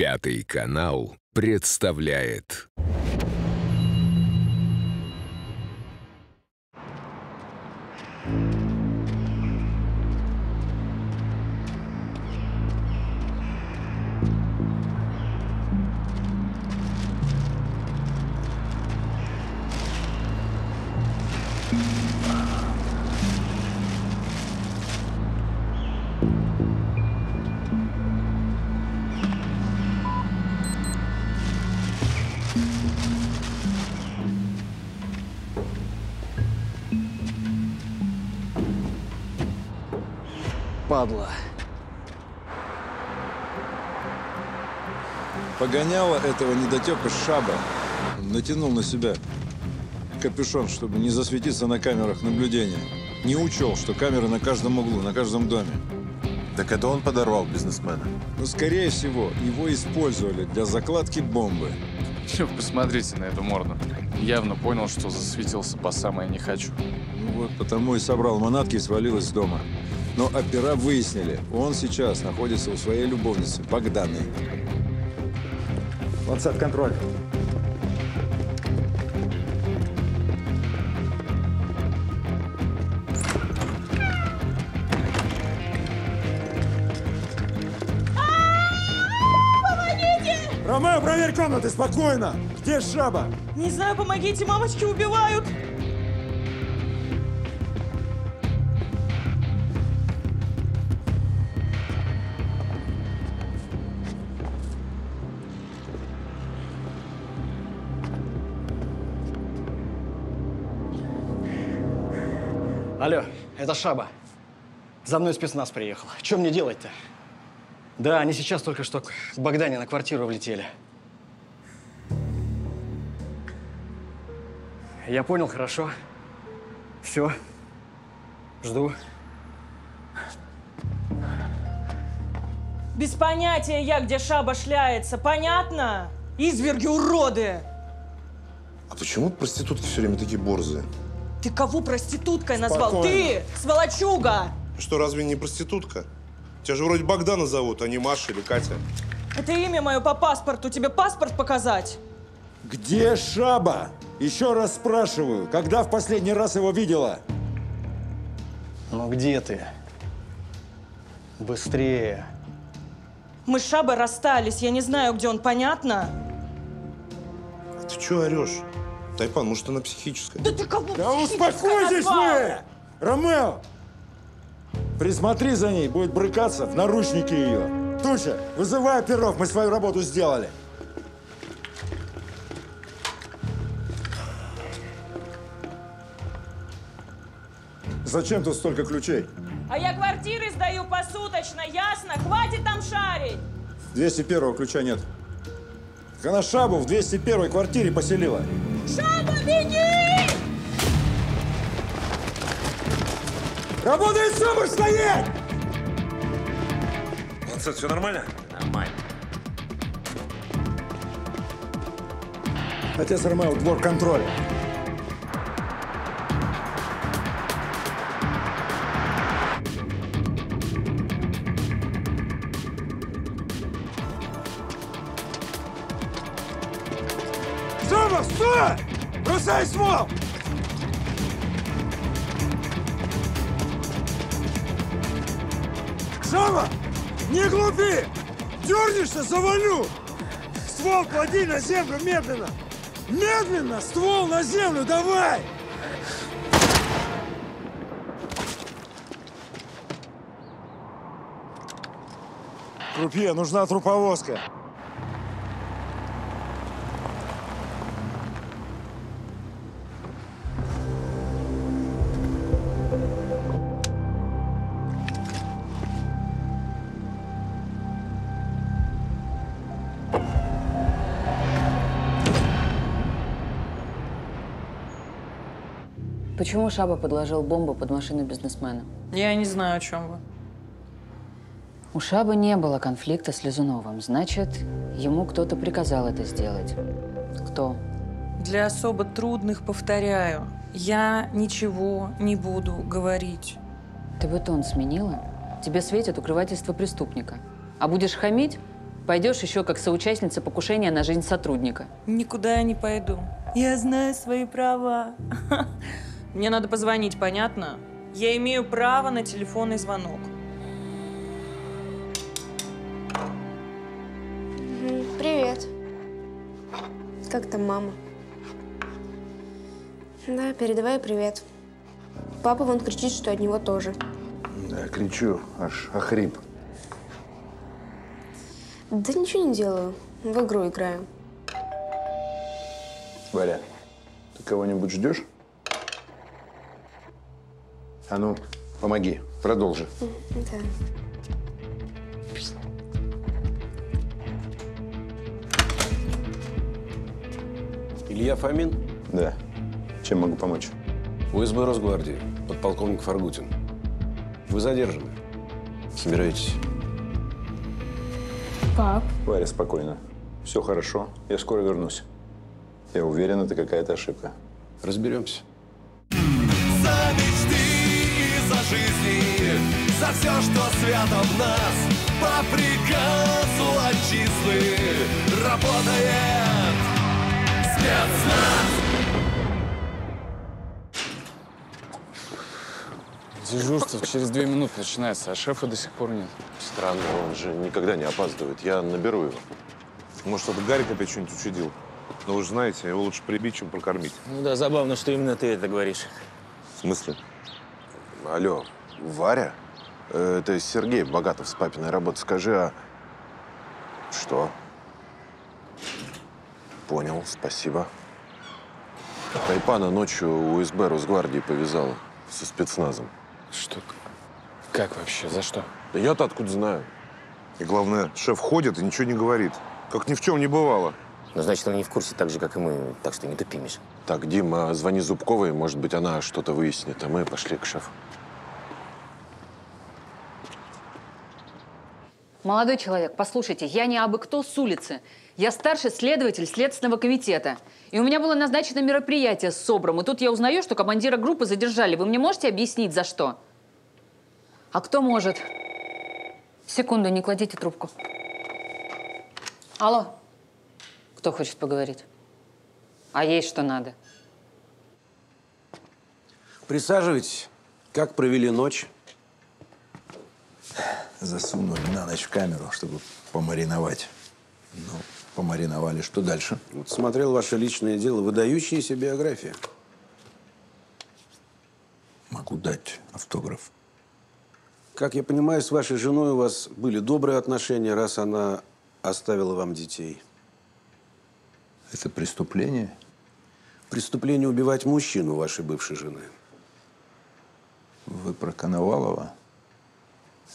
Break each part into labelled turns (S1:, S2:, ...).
S1: Пятый канал представляет
S2: Погоняла этого недотепа Шаба. Натянул на себя капюшон, чтобы не засветиться на камерах наблюдения. Не учел, что камеры на каждом углу, на каждом доме.
S3: Так это он подорвал бизнесмена?
S2: Но, скорее всего, его использовали для закладки бомбы.
S4: Посмотрите на эту морду. Явно понял, что засветился по самое не хочу.
S2: Ну вот, потому и собрал манатки и свалил из дома. Но опера выяснили, он сейчас находится у своей любовницы, Богданы.
S5: Ланцет, контроль.
S6: Ромео, проверь комнаты, спокойно! Где Шаба?
S7: Не знаю, помогите, мамочки убивают.
S4: Это Шаба. За мной спецназ приехал. Что мне делать-то? Да, они сейчас только что к Богдане на квартиру влетели. Я понял, хорошо. Все. Жду.
S7: Без понятия я, где шаба шляется. Понятно? Изверги уроды!
S3: А почему проститутки все время такие борзые?
S7: Ты кого проституткой назвал?
S6: Спокойно.
S7: Ты, сволочуга!
S3: Что, разве не проститутка? Тебя же вроде Богдана зовут, а не Маша или Катя.
S7: Это имя мое по паспорту. Тебе паспорт показать?
S6: Где Шаба? Еще раз спрашиваю, когда в последний раз его видела?
S4: Ну где ты? Быстрее.
S7: Мы с Шабой расстались. Я не знаю, где он. Понятно?
S3: А ты что орешь? Тайпан, может, она психическая?
S7: Да ты кого
S6: Да успокойтесь вы! Ромео! Присмотри за ней, будет брыкаться, в наручники ее. Туча, вызывай оперов, мы свою работу сделали. Зачем тут столько ключей?
S7: А я квартиры сдаю посуточно, ясно? Хватит там шарить!
S6: 201 ключа нет. Так она Шабу в 201 квартире поселила.
S7: Шаба, беги!
S6: Работает Шаба, стоять!
S3: Ланцет, все нормально?
S6: Отец Ромео, двор контроля. Глупи! Дернешься, завалю! Ствол клади на землю медленно! Медленно! Ствол на землю, давай! Крупье, нужна труповозка.
S8: Почему Шаба подложил бомбу под машину бизнесмена?
S7: Я не знаю, о чем вы.
S8: У Шабы не было конфликта с Лизуновым. Значит, ему кто-то приказал это сделать. Кто?
S7: Для особо трудных повторяю. Я ничего не буду говорить.
S8: Ты бы тон сменила? Тебе светит укрывательство преступника. А будешь хамить, Пойдешь еще как соучастница покушения на жизнь сотрудника.
S7: Никуда я не пойду. Я знаю свои права. Мне надо позвонить, понятно? Я имею право на телефонный звонок.
S9: Привет. Как там мама? Да, передавай привет. Папа вон кричит, что от него тоже.
S10: Да, кричу, аж охрип.
S9: Да ничего не делаю. В игру играю.
S10: Варя, ты кого-нибудь ждешь? А ну, помоги, продолжи.
S9: Да.
S11: Илья Фомин,
S10: Да. Чем могу помочь?
S11: УСБ Росгвардии, подполковник Фаргутин. Вы задержаны. Собираетесь?
S9: Пап.
S10: Варя, спокойно. Все хорошо, я скоро вернусь. Я уверен, это какая-то ошибка.
S11: Разберемся.
S3: Жизни, за все, что свято в нас, по приказу отчизны работает спецназ.
S2: Дежурство через две минуты начинается, а шефа до сих пор нет.
S12: Странно, он же никогда не опаздывает. Я наберу его.
S13: Может, это Гарик опять что-нибудь учудил? Но вы же знаете, его лучше прибить, чем прокормить.
S14: Ну да, забавно, что именно ты это говоришь.
S13: В смысле?
S12: Алло, Варя? Э, Это Сергей Богатов с папиной работы. Скажи, а... Что? Понял, спасибо. Тайпана ночью УСБ Росгвардии повязала со спецназом.
S2: Что? Как вообще? За что?
S12: Да я-то откуда знаю?
S13: И главное, шеф ходит и ничего не говорит. Как ни в чем не бывало.
S14: Ну, значит, он не в курсе так же, как и мы, так что не тупи, Миш.
S12: Так, Дима, звони Зубковой, может быть, она что-то выяснит, а мы пошли к шефу.
S8: Молодой человек, послушайте, я не абы кто с улицы. Я старший следователь Следственного комитета. И у меня было назначено мероприятие с СОБРом. И тут я узнаю, что командира группы задержали. Вы мне можете объяснить, за что? А кто может? Секунду, не кладите трубку. Алло. Кто хочет поговорить? А есть что надо?
S11: Присаживайтесь. Как провели ночь?
S6: Засунули на ночь в камеру, чтобы помариновать. Ну, помариновали. Что дальше?
S11: Вот смотрел ваше личное дело. Выдающаяся биография.
S6: Могу дать автограф.
S11: Как я понимаю, с вашей женой у вас были добрые отношения, раз она оставила вам детей.
S6: Это преступление?
S11: Преступление убивать мужчину вашей бывшей жены.
S6: Вы про Коновалова?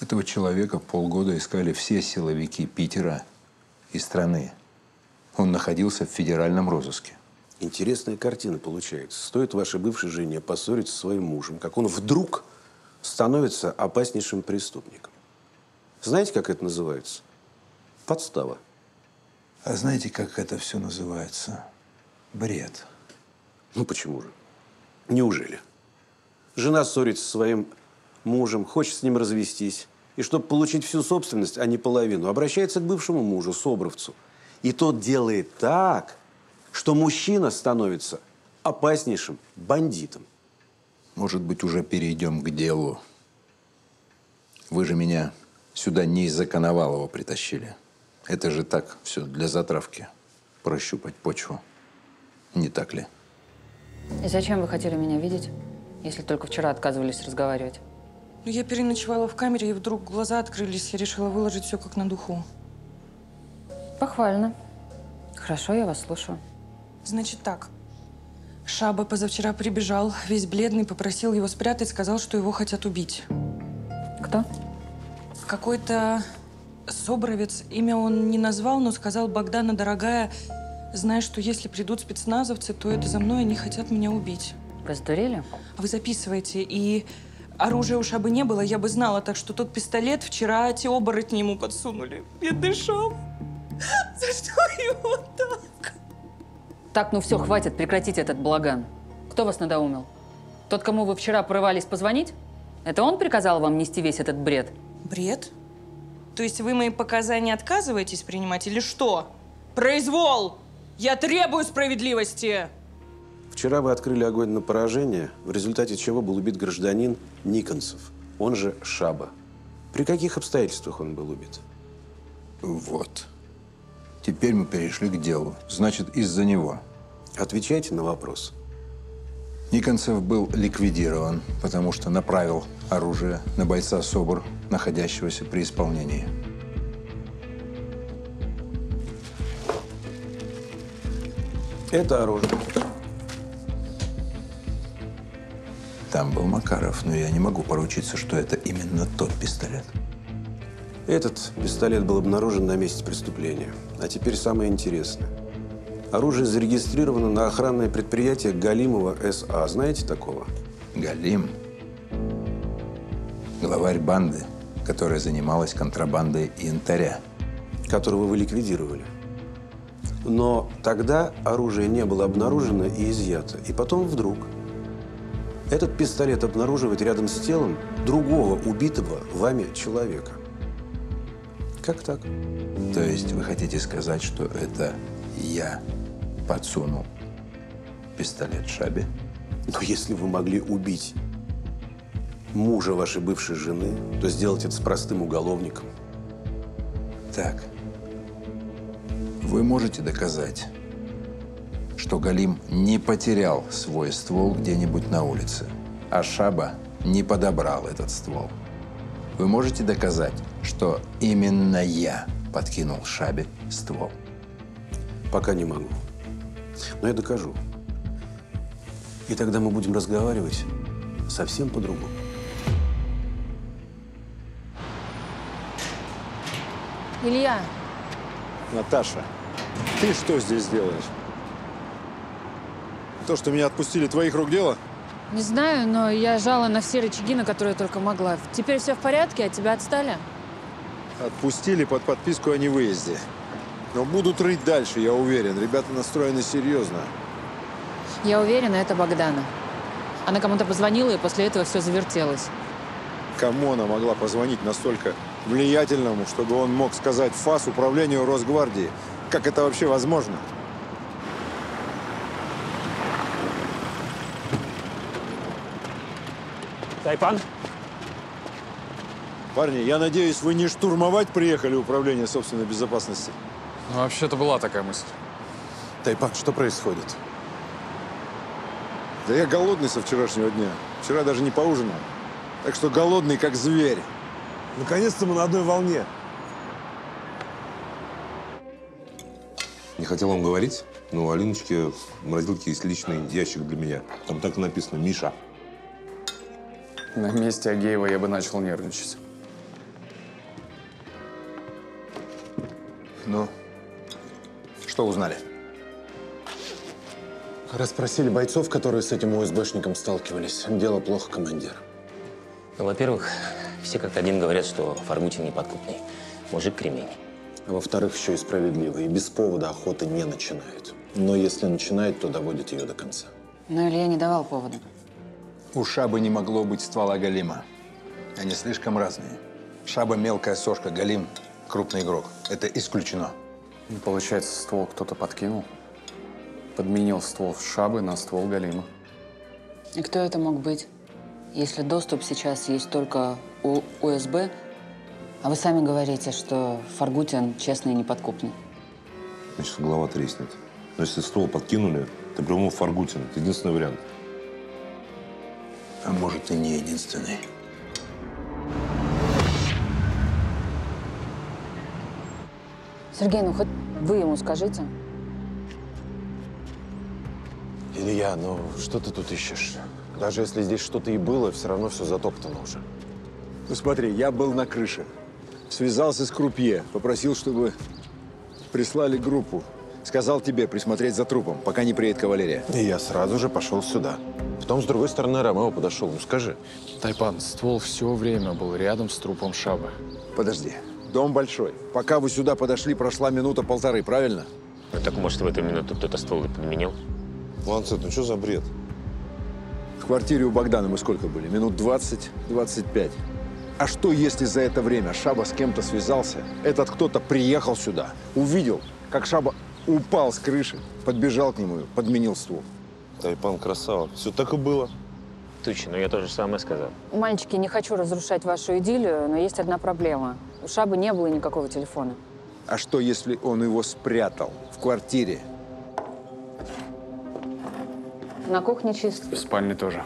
S6: Этого человека полгода искали все силовики Питера и страны. Он находился в федеральном розыске.
S11: Интересная картина получается. Стоит вашей бывшей жене поссориться со своим мужем, как он вдруг становится опаснейшим преступником. Знаете, как это называется? Подстава.
S6: А знаете, как это все называется? Бред.
S11: Ну почему же? Неужели? Жена ссорится со своим мужем, хочет с ним развестись. И чтобы получить всю собственность, а не половину, обращается к бывшему мужу, Собровцу. И тот делает так, что мужчина становится опаснейшим бандитом.
S6: Может быть, уже перейдем к делу. Вы же меня сюда не из-за Коновалова притащили. Это же так, все для затравки. Прощупать почву. Не так ли?
S8: И зачем вы хотели меня видеть, если только вчера отказывались разговаривать?
S7: Ну, я переночевала в камере, и вдруг глаза открылись. Я решила выложить все как на духу.
S8: Похвально. Хорошо, я вас слушаю.
S7: Значит так. Шаба позавчера прибежал, весь бледный, попросил его спрятать, сказал, что его хотят убить.
S8: Кто?
S7: Какой-то Собровец. Имя он не назвал, но сказал, Богдана, дорогая, знаешь, что если придут спецназовцы, то это за мной, они хотят меня убить.
S8: Вы сдурели?
S7: Вы записываете, и оружия у Шабы не было, я бы знала, так что тот пистолет вчера те оборотни ему подсунули. Бедный Шаб. За что его так?
S8: Так, ну все, хватит, прекратите этот балаган. Кто вас надоумил? Тот, кому вы вчера порывались позвонить? Это он приказал вам нести весь этот бред?
S7: Бред? То есть вы мои показания отказываетесь принимать или что? Произвол! Я требую справедливости!
S11: Вчера вы открыли огонь на поражение, в результате чего был убит гражданин Никонцев, он же Шаба. При каких обстоятельствах он был убит?
S6: Вот. Теперь мы перешли к делу. Значит, из-за него.
S11: Отвечайте на вопрос.
S6: Никонцев был ликвидирован, потому что направил оружие на бойца СОБР, находящегося при исполнении.
S11: Это оружие.
S6: Там был Макаров, но я не могу поручиться, что это именно тот пистолет.
S11: Этот пистолет был обнаружен на месте преступления. А теперь самое интересное. Оружие зарегистрировано на охранное предприятие Галимова СА. Знаете такого?
S6: Галим. Главарь банды, которая занималась контрабандой янтаря.
S11: Которого вы ликвидировали. Но тогда оружие не было обнаружено и изъято. И потом вдруг этот пистолет обнаруживает рядом с телом другого убитого вами человека. Как так?
S6: То есть вы хотите сказать, что это я подсунул пистолет Шабе?
S11: Но если вы могли убить мужа вашей бывшей жены, то сделать это с простым уголовником.
S6: Так. Вы можете доказать, что Галим не потерял свой ствол где-нибудь на улице, а Шаба не подобрал этот ствол. Вы можете доказать, что именно я подкинул Шабе ствол.
S11: Пока не могу. Но я докажу. И тогда мы будем разговаривать совсем по-другому.
S15: Илья,
S16: Наташа, ты что здесь делаешь? То, что меня отпустили, твоих рук дело?
S8: Не знаю, но я жала на все рычаги, на которые только могла. Теперь все в порядке, от тебя отстали?
S16: Отпустили под подписку о невыезде. Но будут рыть дальше, я уверен. Ребята настроены серьезно.
S8: Я уверена, это Богдана. Она кому-то позвонила, и после этого все завертелось.
S16: Кому она могла позвонить настолько влиятельному, чтобы он мог сказать ФАС управлению Росгвардии? Как это вообще возможно?
S17: Тайпан?
S16: Парни, я надеюсь, вы не штурмовать приехали управление собственной безопасности?
S2: Ну, вообще-то была такая мысль.
S16: Тайпан, что происходит? Да я голодный со вчерашнего дня. Вчера даже не поужинал. Так что голодный, как зверь. Наконец-то мы на одной волне.
S3: Не хотел вам говорить, но у Алиночки в морозилке есть личный ящик для меня. Там так и написано «Миша».
S2: На месте Агеева я бы начал нервничать.
S6: Ну, что узнали?
S12: Расспросили бойцов, которые с этим УСБшником сталкивались. Дело плохо, командир.
S14: Ну, во-первых, все как один говорят, что Фаргутин неподкупный. Мужик кремень.
S12: А во-вторых, еще и справедливо. И без повода охоты не начинают. Но если начинают, то доводят ее до конца.
S8: Но Илья не давал повода.
S6: У Шабы не могло быть ствола Галима. Они слишком разные. Шаба – мелкая сошка, Галим – крупный игрок. Это исключено.
S2: Ну, Получается, ствол кто-то подкинул. Подменил ствол Шабы на ствол Галима.
S8: И кто это мог быть? Если доступ сейчас есть только у УСБ, а вы сами говорите, что Фаргутин честный и неподкупный.
S3: Значит, голова треснет. Но если ствол подкинули, то прямо Фаргутин. Это единственный вариант.
S6: А может, и не единственный.
S8: Сергей, ну хоть вы ему скажите.
S12: Илья, ну что ты тут ищешь? Даже если здесь что-то и было, все равно все затоптано уже.
S16: Ну смотри, я был на крыше. Связался с крупье, попросил, чтобы прислали группу. Сказал тебе присмотреть за трупом, пока не приедет кавалерия.
S12: И я сразу же пошел сюда. Потом с другой стороны Ромео подошел. Ну скажи.
S2: Тайпан, ствол все время был рядом с трупом Шабы.
S16: Подожди. Дом большой. Пока вы сюда подошли, прошла минута-полторы, правильно?
S14: Ну, так может в эту минуту кто-то ствол и подменил?
S3: Ланцет, ну что за бред?
S16: В квартире у Богдана мы сколько были? Минут 20-25.
S6: А что, если за это время Шаба с кем-то связался? Этот кто-то приехал сюда, увидел, как Шаба упал с крыши, подбежал к нему, и подменил ствол.
S3: Тайпан красава. Все так и было.
S14: Тучи, ну я то же самое сказал.
S8: Мальчики, не хочу разрушать вашу идиллию, но есть одна проблема. У Шабы не было никакого телефона.
S6: А что, если он его спрятал в квартире?
S8: На кухне чисто.
S2: В спальне тоже.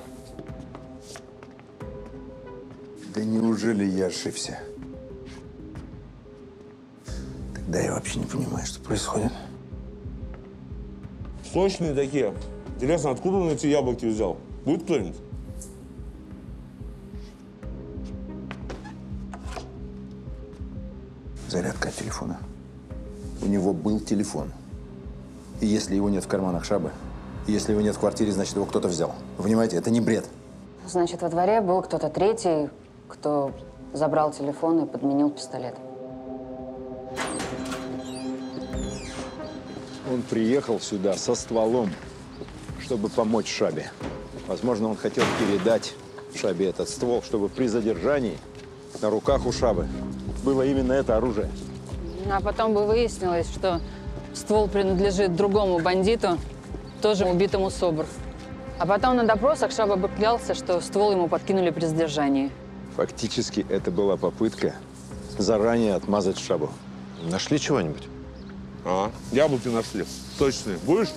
S6: Да неужели я ошибся? Тогда я вообще не понимаю, что происходит.
S3: Сочные такие. Интересно, откуда он эти яблоки взял? Будет кто-нибудь?
S6: Зарядка от телефона. У него был телефон. И если его нет в карманах Шабы, и если его нет в квартире, значит, его кто-то взял. Вы понимаете, это не бред.
S8: Значит, во дворе был кто-то третий, кто забрал телефон и подменил пистолет.
S6: Он приехал сюда со стволом, чтобы помочь Шабе. Возможно, он хотел передать Шабе этот ствол, чтобы при задержании на руках у Шабы было именно это оружие.
S8: А потом бы выяснилось, что ствол принадлежит другому бандиту, тоже убитому СОБР. А потом на допросах Шаба бы клялся, что ствол ему подкинули при задержании.
S6: Фактически это была попытка заранее отмазать Шабу.
S12: Нашли чего-нибудь?
S3: А, яблоки нашли. Сочные. Будешь?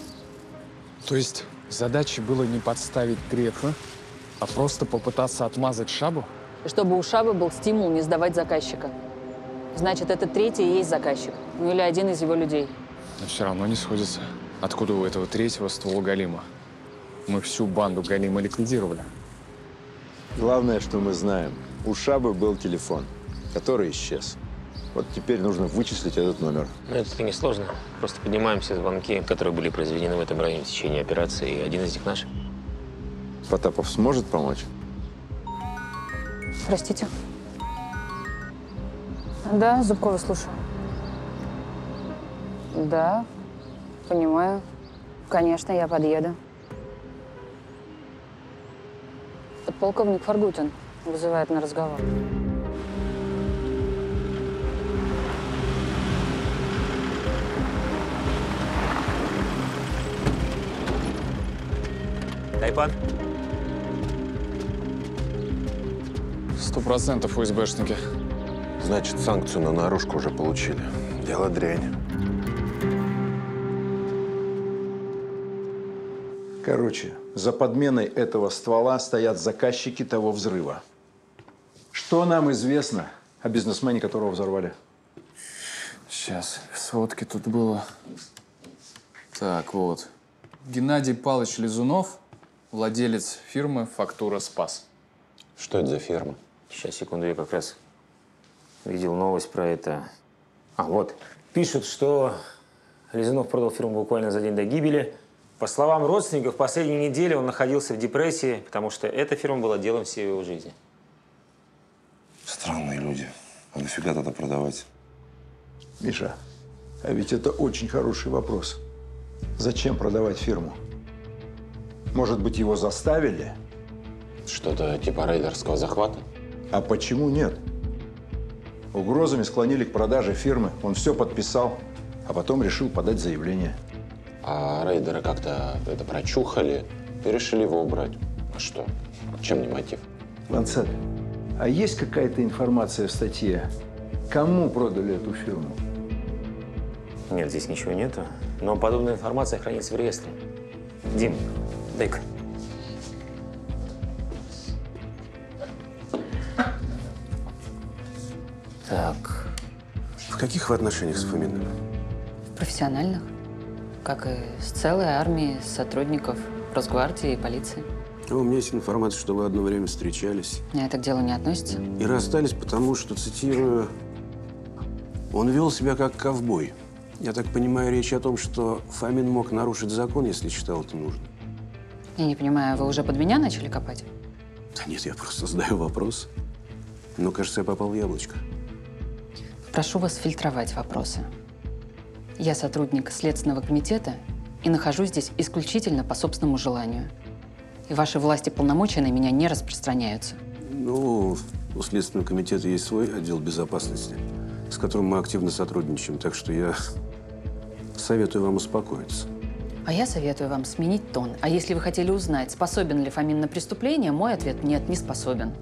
S2: То есть задачей было не подставить Грефа, а просто попытаться отмазать Шабу?
S8: И чтобы у Шабы был стимул не сдавать заказчика. Значит, этот третий и есть заказчик. Ну или один из его людей.
S2: Но все равно не сходится. Откуда у этого третьего ствол Галима? Мы всю банду Галима ликвидировали.
S6: Главное, что мы знаем, у Шабы был телефон, который исчез. Вот теперь нужно вычислить этот номер.
S14: Ну, это не сложно. Просто поднимаем все звонки, которые были произведены в этом районе в течение операции, и один из них наш.
S6: Потапов сможет помочь?
S8: Простите. Да, Зубкова, слушаю. Да, понимаю. Конечно, я подъеду. Подполковник Фаргутин вызывает на разговор.
S14: Тайпан?
S2: Сто процентов УСБшники.
S12: Значит, санкцию на наружку уже получили. Дело дрянь.
S6: Короче, за подменой этого ствола стоят заказчики того взрыва. Что нам известно о бизнесмене, которого взорвали?
S2: Сейчас, в сводке тут было. Так, вот. Геннадий Павлович Лизунов, владелец фирмы «Фактура Спас».
S14: Что это за фирма? Сейчас, секунду, я как раз видел новость про это. А, вот. Пишут, что Лизунов продал фирму буквально за день до гибели. По словам родственников, последние недели он находился в депрессии, потому что эта фирма была делом всей его жизни.
S3: Странные люди. А нафига тогда продавать?
S6: Миша, а ведь это очень хороший вопрос. Зачем продавать фирму? Может быть, его заставили?
S14: Что-то типа рейдерского захвата?
S6: А почему нет? Угрозами склонили к продаже фирмы. Он все подписал, а потом решил подать заявление.
S14: А рейдеры как-то это прочухали и решили его убрать. А что? Чем не мотив?
S6: Ланцет, а есть какая-то информация в статье, кому продали эту фирму?
S14: Нет, здесь ничего нету. Но подобная информация хранится в реестре. Дим, дай-ка. Так.
S11: В каких вы отношениях с Фоминым?
S8: Профессиональных. Как и с целой армией сотрудников Росгвардии и полиции.
S11: А у меня есть информация, что вы одно время встречались.
S8: А это к делу не относится.
S11: И расстались потому, что, цитирую, он вел себя как ковбой. Я так понимаю, речь о том, что Фомин мог нарушить закон, если считал это нужным.
S8: Я не понимаю, вы уже под меня начали копать?
S11: Да нет, я просто задаю вопрос. Но, кажется, я попал в яблочко.
S8: Прошу вас фильтровать вопросы. Я сотрудник Следственного комитета и нахожусь здесь исключительно по собственному желанию. И ваши власти полномочия на меня не распространяются.
S11: Ну, У Следственного комитета есть свой отдел безопасности, с которым мы активно сотрудничаем, так что я советую вам успокоиться.
S15: А я советую вам сменить тон. А если вы хотели узнать, способен ли Фомин на преступление, мой ответ – нет, не способен.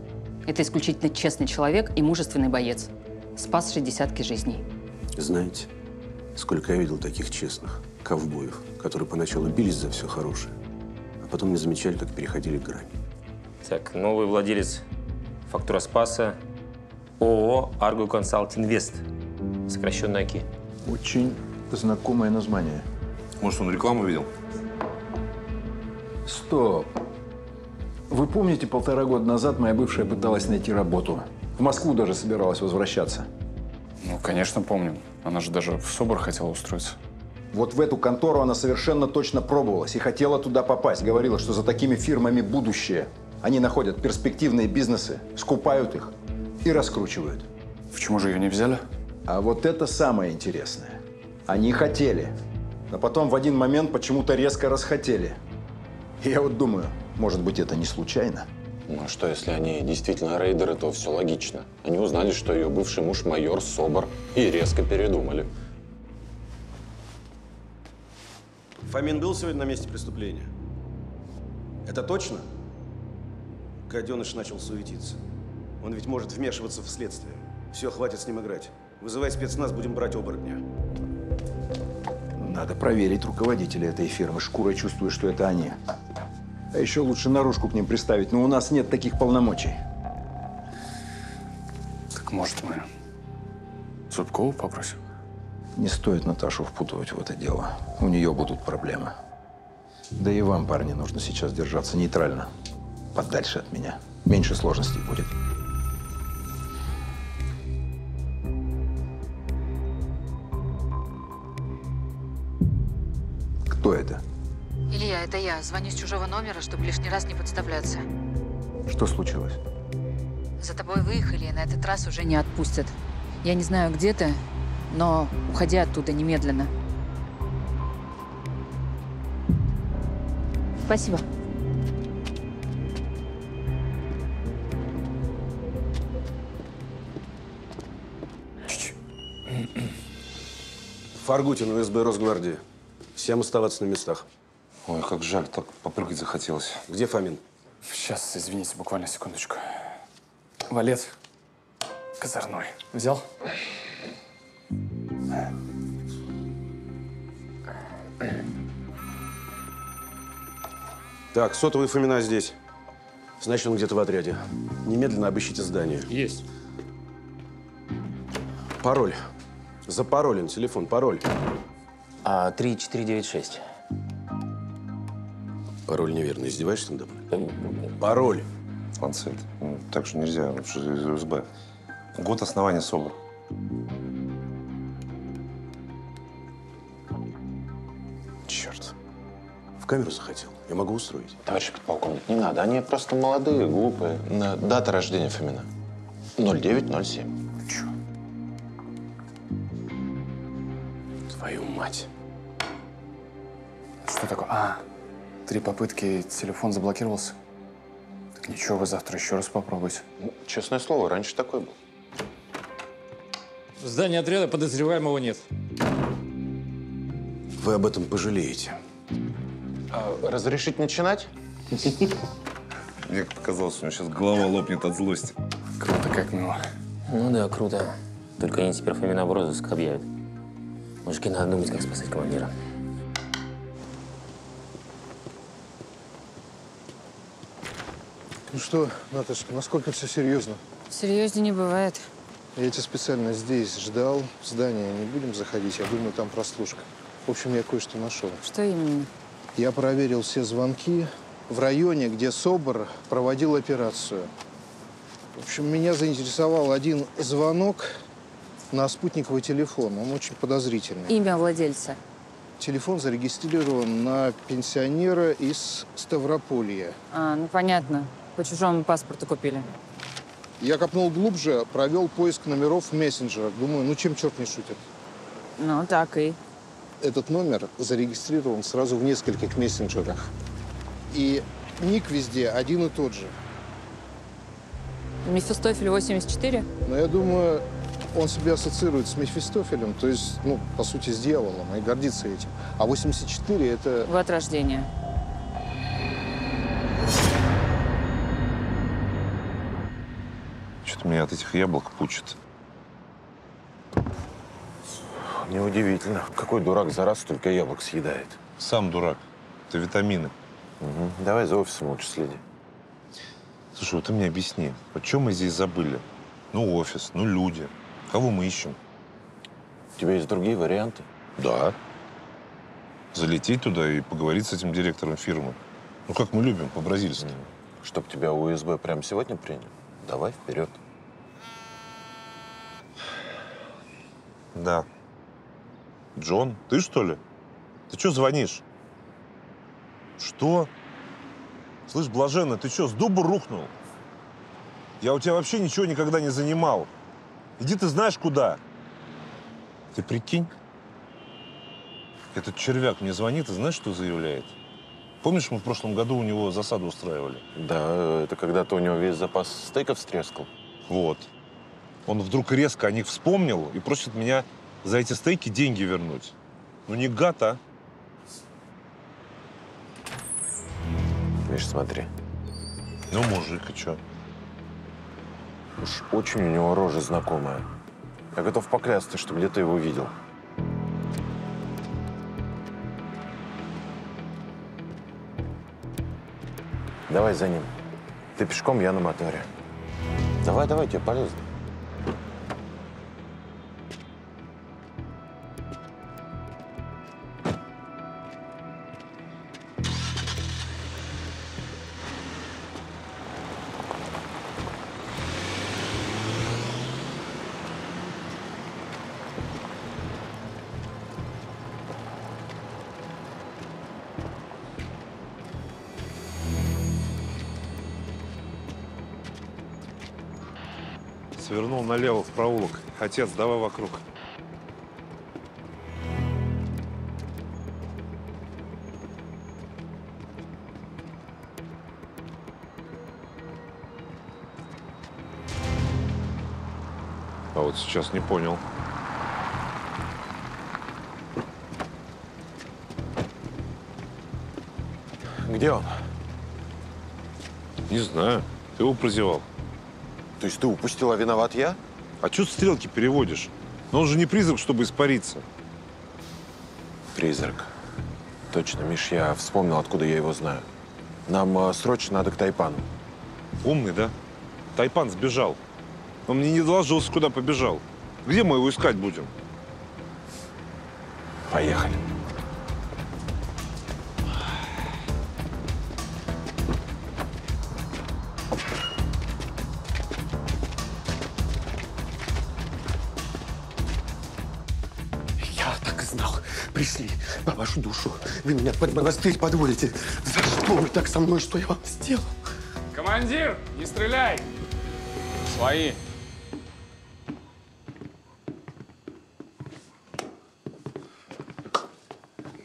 S15: Это исключительно честный человек и мужественный боец, спасший десятки жизней.
S11: Знаете, сколько я видел таких честных ковбоев, которые поначалу бились за все хорошее, а потом не замечали, как переходили грань.
S14: Так, новый владелец фактура Спаса ООО «Арго Консалт Инвест», сокращенно АКИ.
S6: Очень знакомое название.
S3: Может, он рекламу видел?
S6: Стоп. Вы помните, полтора года назад моя бывшая пыталась найти работу? В Москву даже собиралась возвращаться.
S2: Ну, конечно, помню. Она же даже в СОБР хотела устроиться.
S6: Вот в эту контору она совершенно точно пробовалась и хотела туда попасть. Говорила, что за такими фирмами будущее. Они находят перспективные бизнесы, скупают их и раскручивают.
S2: Почему же ее не взяли?
S6: А вот это самое интересное. Они хотели, но потом в один момент почему-то резко расхотели. И я вот думаю, может быть, это не случайно?
S12: Ну а что, если они действительно рейдеры, то все логично. Они узнали, что ее бывший муж майор Собор, и резко передумали.
S11: Фомин был сегодня на месте преступления? Это точно? Гаденыш начал суетиться. Он ведь может вмешиваться в следствие. Все, хватит с ним играть. Вызывай спецназ, будем брать оборотня.
S6: Надо проверить руководителя этой фирмы. Шкурой чувствую, что это они. А еще лучше наружку к ним приставить, но у нас нет таких полномочий.
S2: Так может мы Зубкову попросим?
S6: Не стоит Наташу впутывать в это дело. У нее будут проблемы. Да и вам, парни, нужно сейчас держаться нейтрально. Подальше от меня. Меньше сложностей будет. Кто это?
S8: Илья, это я. Звоню с чужого номера, чтобы лишний раз не подставляться.
S6: Что случилось?
S8: За тобой выехали, и на этот раз уже не отпустят. Я не знаю, где ты, но уходи оттуда немедленно. Спасибо.
S11: Фаргутин, УСБ Росгвардии. Всем оставаться на местах.
S3: Ой, как жаль, так попрыгать захотелось.
S11: Где Фомин?
S2: Сейчас, извините, буквально секундочку. Валет козырной. Взял?
S11: Так, сотовый Фомина здесь. Значит, он где-то в отряде. Немедленно обыщите здание.
S2: Есть.
S11: Пароль. Запаролен телефон. Пароль.
S14: А, 3496.
S11: Пароль неверный. Издеваешься надо мной? Пароль.
S3: Ланцет. Ну, так же нельзя, же из УСБ. Год основания СОБР.
S11: Черт. В камеру захотел. Я могу устроить.
S12: Товарищ подполковник, не надо. Они просто молодые, глупые. На- Дата рождения Фомина. 0907.
S11: Мать.
S2: Что такое? А, три попытки, телефон заблокировался. Так ничего, вы завтра еще раз попробуйте.
S12: Ну, Честное слово, раньше такой был.
S17: В здании отряда подозреваемого нет.
S11: Вы об этом пожалеете.
S12: А, разрешить начинать?
S3: Мне показалось, у него сейчас голова лопнет от злости.
S2: Круто, как мило.
S14: Ну да, круто. Только они теперь Фомина в розыск объявят. Мужики, надо думать, как спасать командира.
S18: Ну что, Наташка, насколько все серьезно?
S8: Серьезнее не бывает.
S18: Я тебя специально здесь ждал. В здание не будем заходить. Я думаю, там прослушка. В общем, я кое-что нашел.
S8: Что именно?
S18: Я проверил все звонки в районе, где СОБР проводил операцию. В общем, меня заинтересовал один звонок на спутниковый телефон. Он очень подозрительный.
S8: Имя владельца.
S18: Телефон зарегистрирован на пенсионера из Ставрополья.
S8: А, ну понятно. По чужому паспорту купили.
S18: Я копнул глубже, провел поиск номеров в мессенджерах. Думаю, ну чем черт не шутит.
S8: Ну, так и.
S18: Этот номер зарегистрирован сразу в нескольких мессенджерах. И ник везде один и тот же.
S8: Мефистофель 84?
S18: Но я думаю, он себя ассоциирует с Мефистофелем, то есть, ну, по сути, с дьяволом, и гордится этим. А 84 — это...
S8: Вы от рождения.
S3: Что-то меня от этих яблок пучит.
S12: Неудивительно. Какой дурак за раз столько яблок съедает?
S3: Сам дурак. Это витамины.
S12: Угу. Давай за офисом лучше следи.
S3: Слушай, вот ты мне объясни, о чем мы здесь забыли? Ну, офис, ну, люди. Кого мы ищем?
S12: У тебя есть другие варианты?
S3: Да. Залететь туда и поговорить с этим директором фирмы. Ну, как мы любим, по-бразильски.
S12: Чтоб тебя УСБ прямо сегодня приняли? Давай вперед.
S3: Да. Джон, ты что ли? Ты что звонишь? Что? Слышь, Блаженный, ты что, с дуба рухнул? Я у тебя вообще ничего никогда не занимал. Иди ты знаешь куда. Ты прикинь? Этот червяк мне звонит и знаешь, что заявляет? Помнишь, мы в прошлом году у него засаду устраивали?
S12: Да, это когда-то у него весь запас стейков стрескал.
S3: Вот. Он вдруг резко о них вспомнил и просит меня за эти стейки деньги вернуть. Ну не гад, а?
S12: Миш, смотри.
S3: Ну, мужик, и чё?
S12: Уж очень у него рожа знакомая. Я готов поклясться, что где-то его видел. Давай за ним. Ты пешком, я на моторе. Давай, давай, тебе полезно.
S3: Проулок. Отец, давай вокруг. А вот сейчас не понял.
S12: Где он?
S3: Не знаю. Ты его прозевал.
S12: То есть ты упустил, а виноват я?
S3: А что ты стрелки переводишь? Но он же не призрак, чтобы испариться.
S12: Призрак. Точно, Миш, я вспомнил, откуда я его знаю. Нам э, срочно надо к Тайпану.
S3: Умный, да? Тайпан сбежал. Он мне не доложился, куда побежал. Где мы его искать будем?
S12: Поехали.
S19: Вашу душу. Вы меня под монастырь подводите. За что вы так со мной? Что я вам сделал?
S2: Командир, не стреляй! Свои.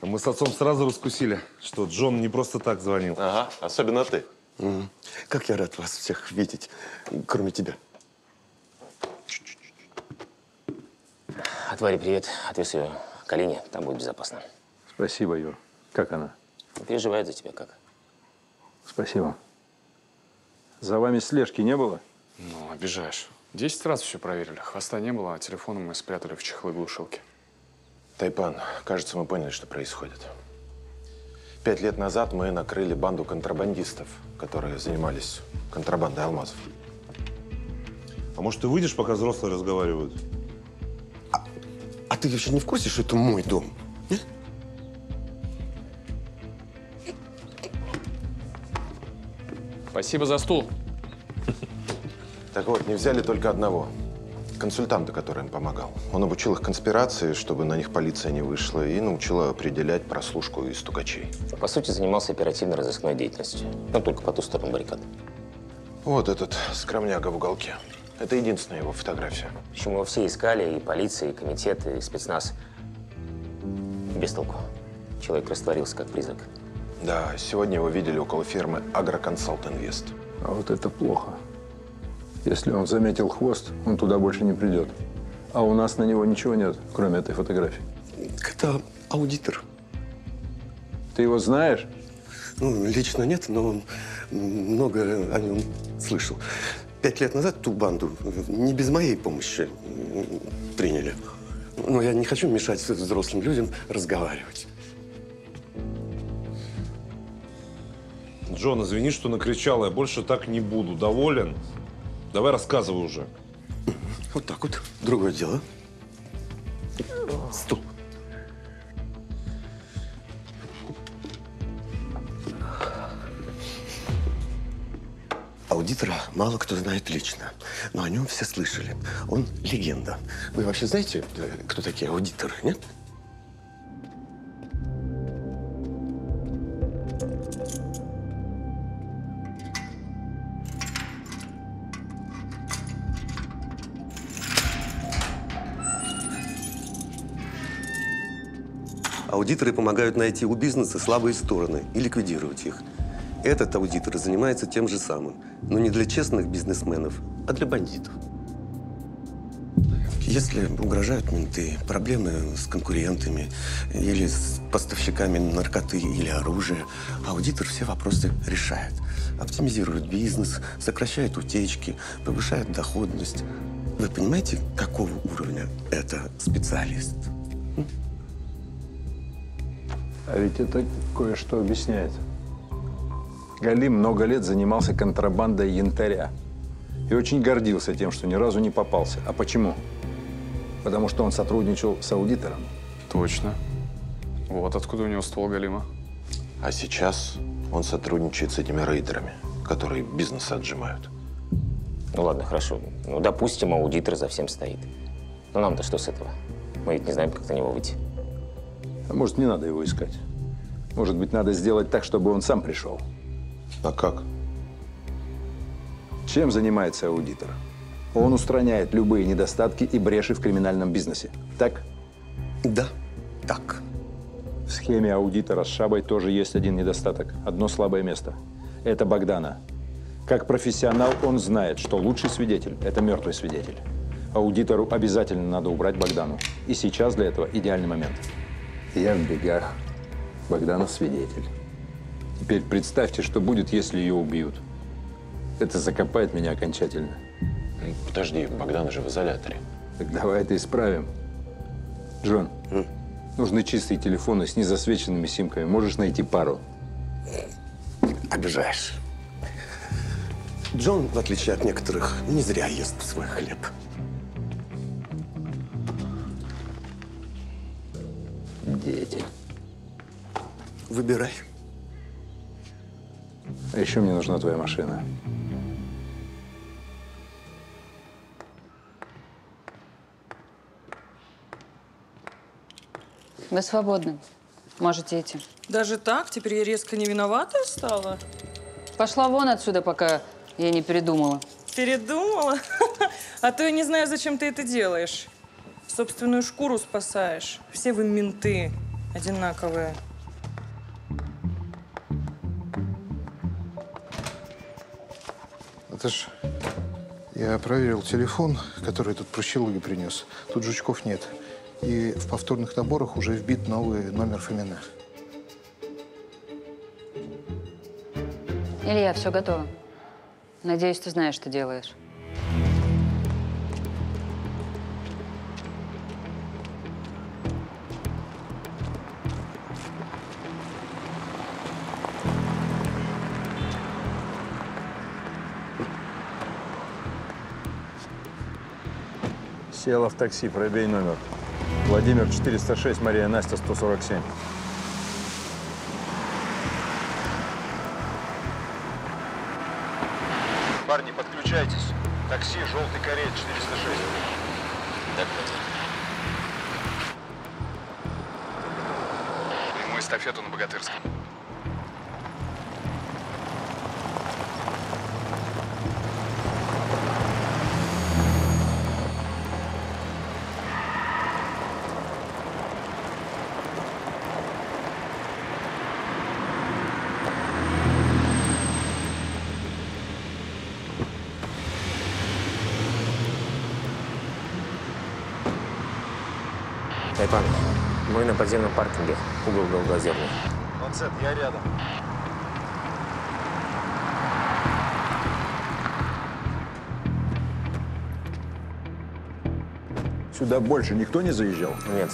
S3: Мы с отцом сразу раскусили, что Джон не просто так звонил.
S12: Ага, особенно ты.
S19: Как я рад вас всех видеть, кроме тебя.
S14: От Вари привет. Отвез ее к Алине. Там будет безопасно.
S20: Спасибо, Юр. Как она?
S14: Переживает за тебя как.
S20: Спасибо. За вами слежки не было?
S2: Ну, обижаешь. Десять раз все проверили. Хвоста не было, а телефон мы спрятали в чехлы глушилки.
S12: Тайпан, кажется, мы поняли, что происходит. Пять лет назад мы накрыли банду контрабандистов, которые занимались контрабандой алмазов.
S3: А может, ты выйдешь, пока взрослые разговаривают?
S19: А ты вообще не в курсе, что это мой дом?
S2: Спасибо за стул.
S12: Так вот, не взяли только одного. Консультанта, который им помогал. Он обучил их конспирации, чтобы на них полиция не вышла, и научил определять прослушку и стукачей.
S14: По сути, занимался оперативно-розыскной деятельностью. Но только по ту сторону баррикад.
S12: Вот этот скромняга в уголке. Это единственная его фотография.
S14: Почему его все искали, и полиция, и комитет, и спецназ. Без толку. Человек растворился как призрак.
S12: Да, сегодня его видели около фирмы Агроконсалт Инвест.
S20: А вот это плохо.
S6: Если он заметил хвост, он туда больше не придет. А у нас на него ничего нет, кроме этой фотографии.
S12: Это аудитор.
S6: Ты его знаешь?
S12: Ну, лично нет, но много о нем слышал. Пять лет назад ту банду не без моей помощи приняли. Но я не хочу мешать взрослым людям разговаривать.
S3: Джон, извини, что накричал. Я больше так не буду. Доволен? Давай рассказывай уже.
S12: Вот так вот. Другое дело. Стул. Аудитора мало кто знает лично, но о нем все слышали. Он легенда. Вы вообще знаете, э, кто такие аудиторы, нет? Аудиторы помогают найти у бизнеса слабые стороны и ликвидировать их. Этот аудитор занимается тем же самым, но не для честных бизнесменов, а для бандитов. Если угрожают менты, проблемы с конкурентами или с поставщиками наркоты или оружия, аудитор все вопросы решает. Оптимизирует бизнес, сокращает утечки, повышает доходность. Вы понимаете, какого уровня это специалист?
S6: А ведь это кое-что объясняет. Галим много лет занимался контрабандой янтаря. И очень гордился тем, что ни разу не попался. А почему? Потому что он сотрудничал с аудитором.
S2: Точно. Вот откуда у него ствол Галима.
S21: А сейчас он сотрудничает с этими рейдерами, которые бизнес отжимают.
S14: Ну ладно, хорошо. Ну, допустим, аудитор за всем стоит. Но нам-то что с этого? Мы ведь не знаем, как на него выйти.
S6: А может, не надо его искать? Может быть, надо сделать так, чтобы он сам пришел?
S21: А как?
S6: Чем занимается аудитор? Он устраняет любые недостатки и бреши в криминальном бизнесе. Так?
S12: Да, так.
S6: В схеме аудитора с Шабой тоже есть один недостаток, одно слабое место. Это Богдана. Как профессионал он знает, что лучший свидетель – это мертвый свидетель. Аудитору обязательно надо убрать Богдану. И сейчас для этого идеальный момент. Я в бегах. Богдана свидетель. Теперь представьте, что будет, если ее убьют. Это закопает меня окончательно.
S21: Подожди, Богдан же в изоляторе.
S6: Так давай это исправим. Джон, нужны чистые телефоны с незасвеченными симками. Можешь найти пару?
S12: Обижаешь. Джон, в отличие от некоторых, не зря ест свой хлеб.
S6: Дети.
S12: Выбирай.
S6: А еще мне нужна твоя машина.
S8: Вы свободны. Можете идти.
S7: Даже так? Теперь я резко не виноватая стала?
S8: Пошла вон отсюда, пока я не передумала.
S7: Передумала? А то я не знаю, зачем ты это делаешь. Собственную шкуру спасаешь. Все вы менты одинаковые.
S18: Это ж я проверил телефон, который этот прощелыга принес. Тут жучков нет. И в повторных наборах уже вбит новый номер Фомина.
S8: Илья, все готово. Надеюсь, ты знаешь, что делаешь.
S6: Села в такси, пробей номер. Владимир 406, Мария Настя 147.
S22: Парни, подключайтесь. Такси «Желтый Карель» 406.
S2: Так, Приму эстафету на Богатырском.
S14: Подземном паркинге, угол Белоозерный.
S23: Ланцет, я рядом.
S20: Сюда больше никто не заезжал?
S14: Нет.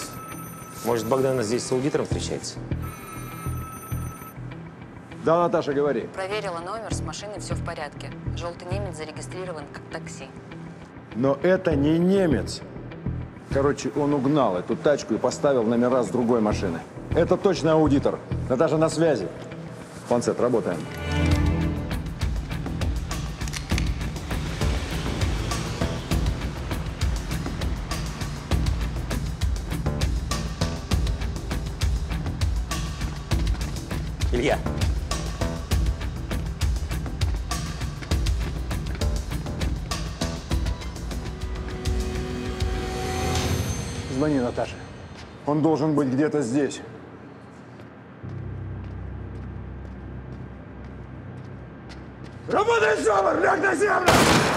S14: Может, Богдана здесь с аудитором встречается?
S20: Да, Наташа, говори.
S8: Проверила номер, с машиной все в порядке. Желтый немец зарегистрирован как такси.
S20: Но это не немец. Короче, он угнал эту тачку и поставил номера с другой машины. Это точно аудитор. Наташа на связи. Ланцет, работаем.
S14: Илья.
S20: Звони Наташе. Он должен быть где-то здесь.
S16: Работай, Собор! Ляг на землю!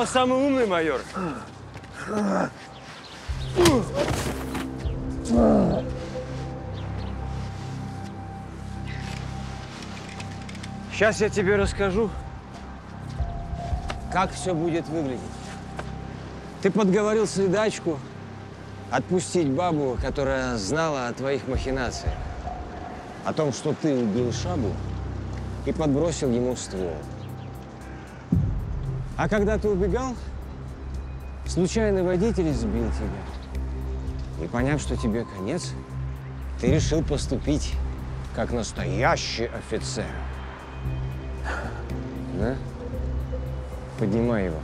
S16: Думал, самый умный майор? Сейчас я тебе расскажу, как все будет выглядеть. Ты подговорил следачку отпустить бабу, которая знала о твоих махинациях. О том, что ты убил Шабу и подбросил ему ствол. А когда ты убегал, случайный водитель сбил тебя. И поняв, что тебе конец, ты решил поступить как настоящий офицер. Да? Поднимай его.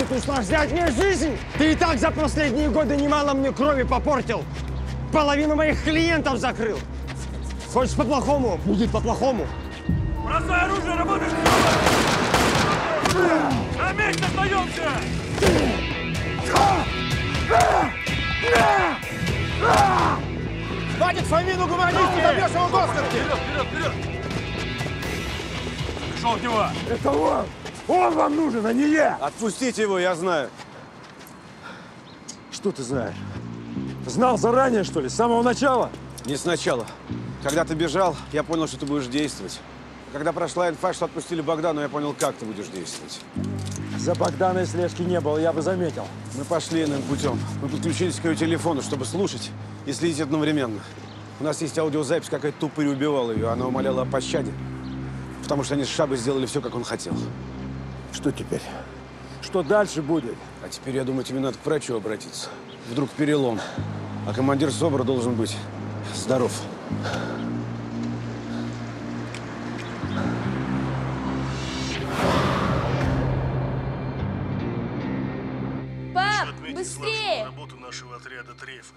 S16: Хватит усложнять мне жизнь! Ты и так за последние годы немало мне крови попортил. Половину моих клиентов закрыл. Хочешь по-плохому? Будет по-плохому.
S24: Бросай оружие, работаешь! На месте остаемся!
S16: Хватит фамилию гуманисту, добьешь его смерти!
S24: Вперед, вперед, вперед! Шел от него!
S16: Это он! Он вам нужен, а не я!
S11: Отпустите его, я знаю.
S16: Что ты знаешь? Знал заранее, что ли, с самого начала?
S11: Не сначала. Когда ты бежал, я понял, что ты будешь действовать. Когда прошла инфа, что отпустили Богдану, я понял, как ты будешь действовать.
S16: За Богданой слежки не было, я бы заметил.
S11: Мы пошли иным путем. Мы подключились к ее телефону, чтобы слушать и следить одновременно. У нас есть аудиозапись, как этот тупырь убивал ее. Она умоляла о пощаде, потому что они с Шабой сделали все, как он хотел.
S16: Что теперь? Что дальше будет?
S11: А теперь, я думаю, тебе надо к врачу обратиться. Вдруг перелом. А командир СОБРа должен быть здоров.
S9: Пап,
S25: Отметить
S9: быстрее!
S25: работу нашего отряда «Трефы».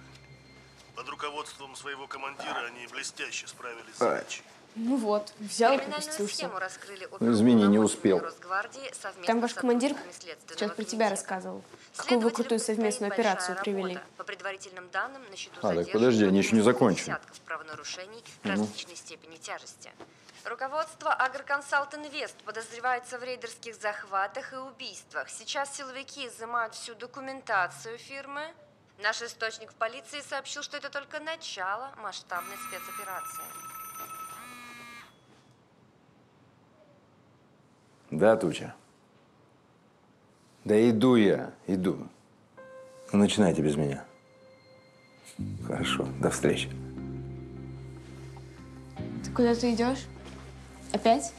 S25: Под руководством своего командира они блестяще справились с задачей.
S9: Ну вот, взял и попустился.
S20: Ну, извини, не успел.
S9: Там ваш командир сейчас про тебя рассказывал. Какую вы крутую совместную операцию привели.
S26: По предварительным данным, на счету
S20: А, так подожди, они еще не закончили.
S26: правонарушений
S20: Ну.
S26: различной степени тяжести. Руководство Агроконсалт Инвест подозревается в рейдерских захватах и убийствах. Сейчас силовики изымают всю документацию фирмы. Наш источник в полиции сообщил, что это только начало масштабной спецоперации.
S6: Да, Туча? Да иду я, иду. Ну, начинайте без меня. Хорошо, до встречи.
S9: Ты куда ты идешь? Опять?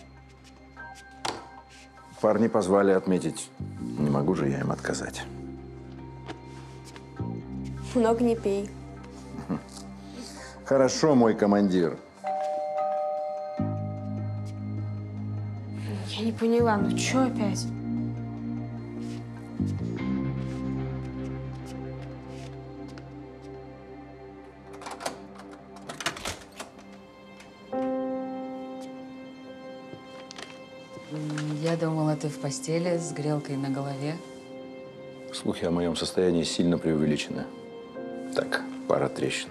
S6: Парни позвали отметить. Не могу же я им отказать.
S9: Много не пей.
S3: Хорошо, мой командир.
S9: Я не поняла, ну что опять?
S8: Я думала, ты в постели с грелкой на голове.
S3: Слухи о моем состоянии сильно преувеличены. Так, пара трещин.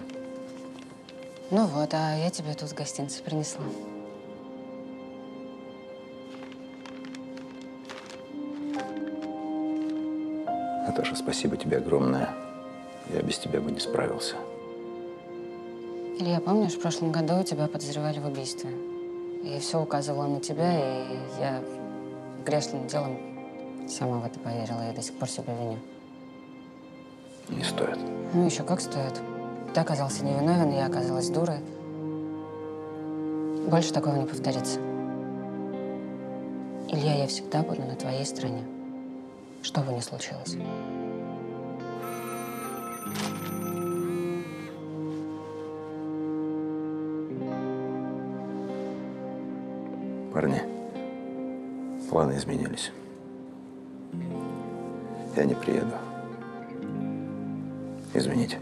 S8: Ну вот, а я тебе тут гостинцы принесла.
S3: Наташа, спасибо тебе огромное. Я без тебя бы не справился.
S8: Илья, помнишь, в прошлом году тебя подозревали в убийстве? И все указывало на тебя, и я грешным делом сама в это поверила и до сих пор себя виню.
S3: Не стоит.
S8: Ну, еще как стоит. Ты оказался невиновен, я оказалась дурой. Больше такого не повторится. Илья, я всегда буду на твоей стороне. Что бы ни случилось.
S3: Парни, планы изменились. Я не приеду. Извините.